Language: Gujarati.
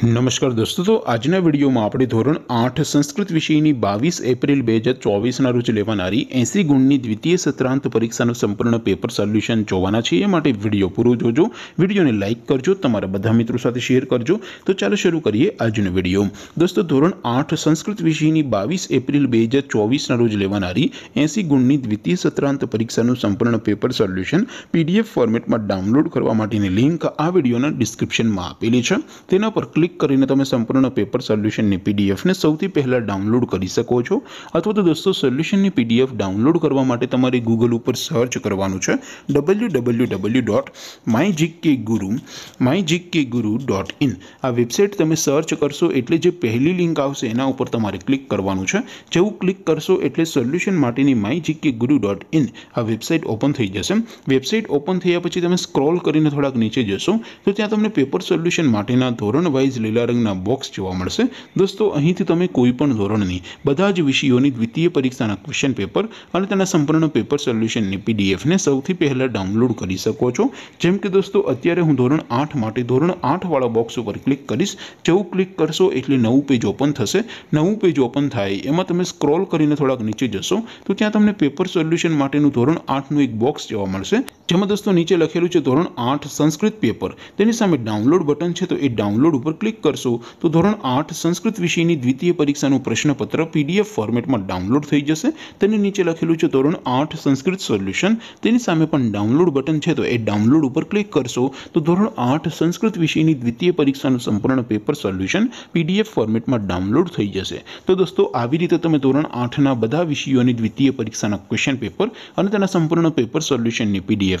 નમસ્કાર દોસ્તો તો આજના વિડીયોમાં આપણે ધોરણ આઠ સંસ્કૃત વિષયની બાવીસ એપ્રિલ બે હજાર ચોવીસના રોજ લેવાનારી એંસી ગુણની દ્વિતીય સત્રાંત પરીક્ષાનું સંપૂર્ણ પેપર સોલ્યુશન જોવાના છે એ માટે વિડીયો પૂરો જોજો વિડીયોને લાઇક કરજો તમારા બધા મિત્રો સાથે શેર કરજો તો ચાલો શરૂ કરીએ આજનો વિડીયો દોસ્તો ધોરણ આઠ સંસ્કૃત વિષયની બાવીસ એપ્રિલ બે હજાર ચોવીસના રોજ લેવાનારી એંસી ગુણની દ્વિતીય સત્રાંત પરીક્ષાનું સંપૂર્ણ પેપર સોલ્યુશન પીડીએફ ફોર્મેટમાં ડાઉનલોડ કરવા માટેની લિંક આ વિડીયોના ડિસ્ક્રિપ્શનમાં આપેલી છે તેના પર ક્લિક કલિક કરીને તમે સંપૂર્ણ પેપર સોલ્યુશન ને પીડીએફ ને સૌથી પહેલા ડાઉનલોડ કરી શકો છો અથવા તો દોસ્તો સોલ્યુશન ની પીડીએફ ડાઉનલોડ કરવા માટે તમારે Google ઉપર સર્ચ કરવાનું છે www.mygkguru mygkguru.in આ વેબસાઈટ તમે સર્ચ કરશો એટલે જે પહેલી લિંક આવશે તેના ઉપર તમારે ક્લિક કરવાનું છે જેવું ક્લિક કરશો એટલે સોલ્યુશન માટેની mygkguru.in આ વેબસાઈટ ઓપન થઈ જશે વેબસાઈટ ઓપન થઈયા પછી તમે સ્ક્રોલ કરીને થોડા નીચે જશો તો ત્યાં તમને પેપર સોલ્યુશન માટેના ધોરણ 9 જે લીલા રંગના બોક્સ થી વામન છે દોસ્તો અહીં થી તમે કોઈ પણ ધોરણ ની બધા જ વિષયો ની દ્વિતીય પરીક્ષા ના ક્વેશ્ચન પેપર અને તેના સંપૂર્ણ પેપર સોલ્યુશન ની પીડીએફ ને સૌથી પહેલા ડાઉનલોડ કરી શકો છો જેમ કે દોસ્તો અત્યારે હું ધોરણ 8 માટે ધોરણ 8 વાળા બોક્સ ઉપર ક્લિક કરિસ જેવું ક્લિક કરશો એટલે નવું પેજ ઓપન થશે નવું પેજ ઓપન થાય એમાં તમે સ્ક્રોલ કરીને થોડાક નીચે જશો તો ત્યાં તમને પેપર સોલ્યુશન માટે નું ધોરણ 8 નું એક બોક્સ જોવા મળશે तो दोस्तों नीचे લખેલું છે ધોરણ 8 સંસ્કૃત પેપર તેની સામે ડાઉનલોડ બટન છે તો એ ડાઉનલોડ ઉપર ક્લિક કરશો તો ધોરણ 8 સંસ્કૃત વિષયની દ્વિતીય પરીક્ષાનું પ્રશ્નપત્ર પીડીએફ ફોર્મેટમાં ડાઉનલોડ થઈ જશે તેની નીચે લખેલું છે ધોરણ 8 સંસ્કૃત સોલ્યુશન તેની સામે પણ ડાઉનલોડ બટન છે તો એ ડાઉનલોડ ઉપર ક્લિક કરશો તો ધોરણ 8 સંસ્કૃત વિષયની દ્વિતીય પરીક્ષાનું સંપૂર્ણ પેપર સોલ્યુશન પીડીએફ ફોર્મેટમાં ડાઉનલોડ થઈ જશે તો દોસ્તો આવી રીતે તમે ધોરણ 8 ના બધા વિષયોની દ્વિતીય પરીક્ષાના ક્વેશ્ચન પેપર અને તેના સંપૂર્ણ પેપર સોલ્યુશનની પીડીએફ